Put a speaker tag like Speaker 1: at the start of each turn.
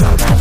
Speaker 1: Bye.